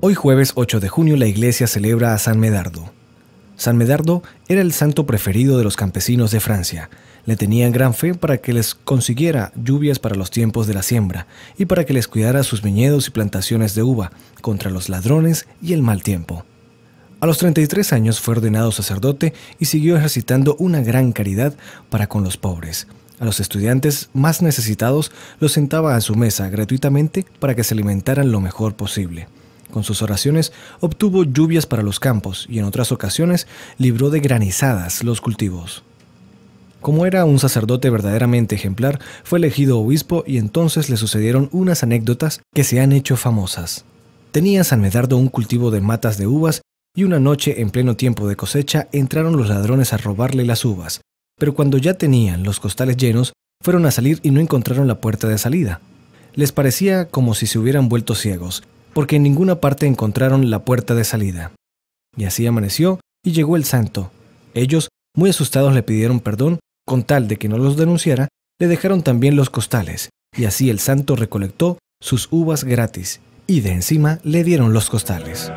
Hoy jueves 8 de junio la iglesia celebra a San Medardo. San Medardo era el santo preferido de los campesinos de Francia. Le tenían gran fe para que les consiguiera lluvias para los tiempos de la siembra y para que les cuidara sus viñedos y plantaciones de uva contra los ladrones y el mal tiempo. A los 33 años fue ordenado sacerdote y siguió ejercitando una gran caridad para con los pobres. A los estudiantes más necesitados los sentaba a su mesa gratuitamente para que se alimentaran lo mejor posible. Con sus oraciones obtuvo lluvias para los campos y en otras ocasiones libró de granizadas los cultivos. Como era un sacerdote verdaderamente ejemplar, fue elegido obispo y entonces le sucedieron unas anécdotas que se han hecho famosas. Tenía San Medardo un cultivo de matas de uvas y una noche en pleno tiempo de cosecha entraron los ladrones a robarle las uvas, pero cuando ya tenían los costales llenos, fueron a salir y no encontraron la puerta de salida. Les parecía como si se hubieran vuelto ciegos, porque en ninguna parte encontraron la puerta de salida. Y así amaneció y llegó el santo. Ellos, muy asustados, le pidieron perdón, con tal de que no los denunciara, le dejaron también los costales, y así el santo recolectó sus uvas gratis, y de encima le dieron los costales.